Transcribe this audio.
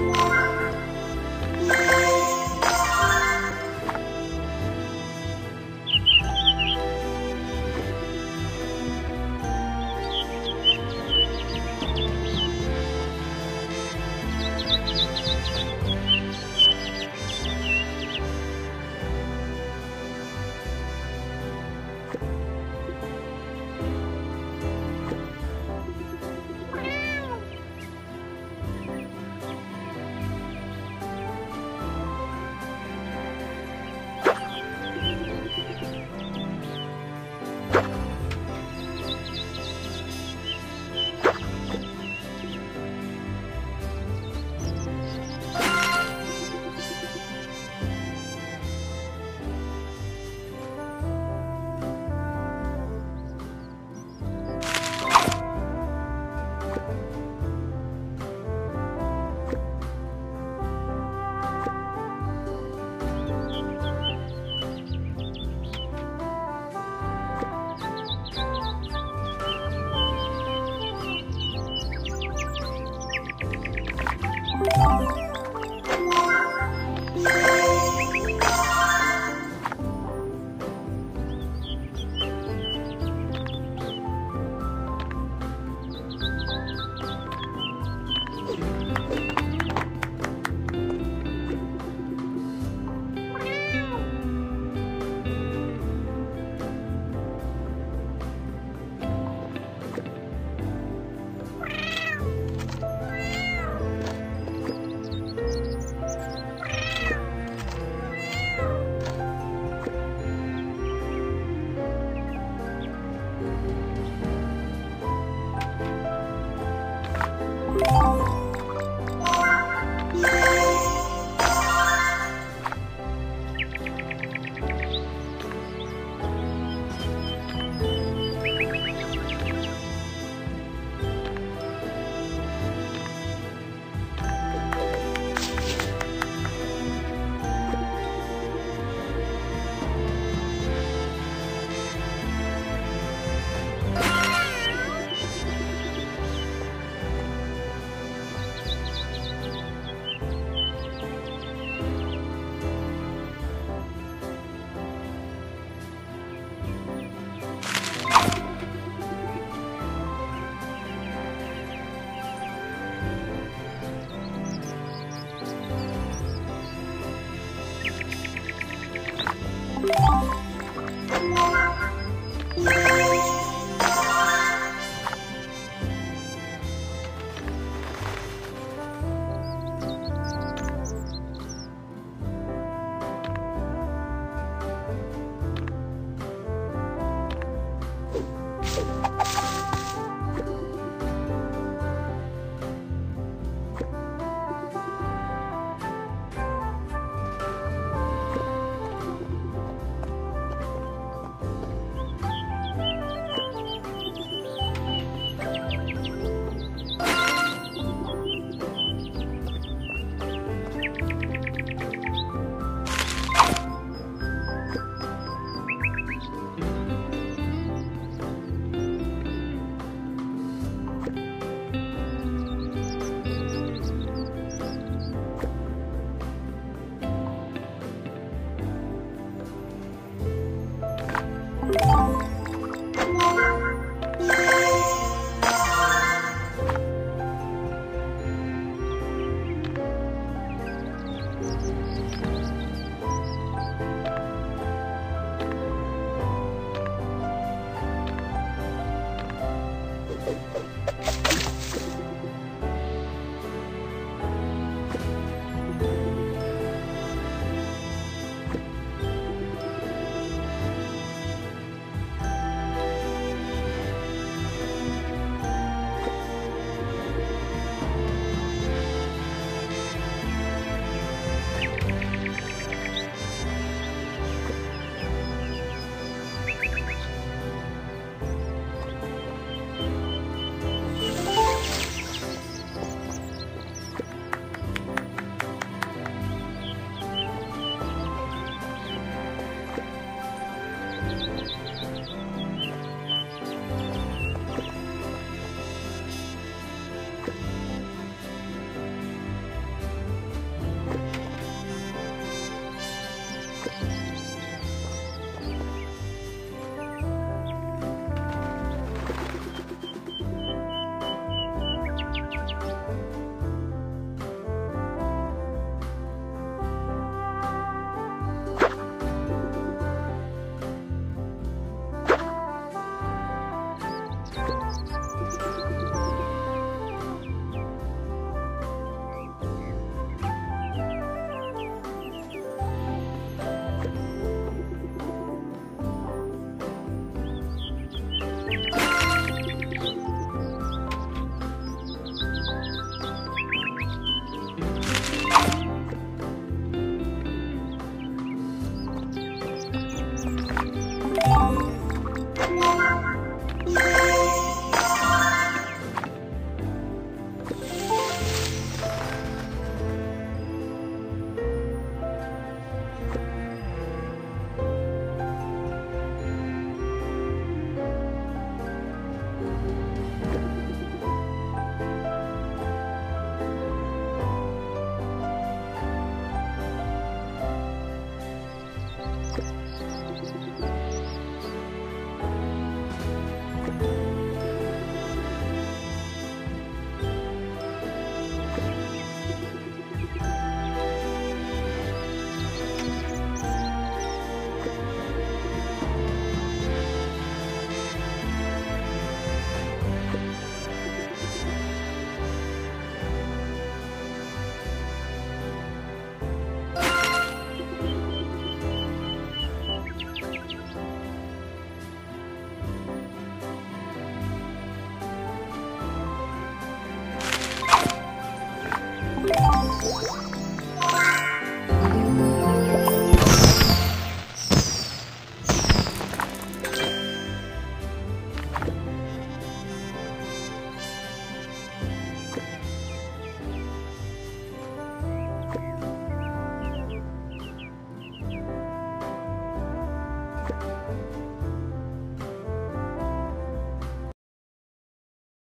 Bye.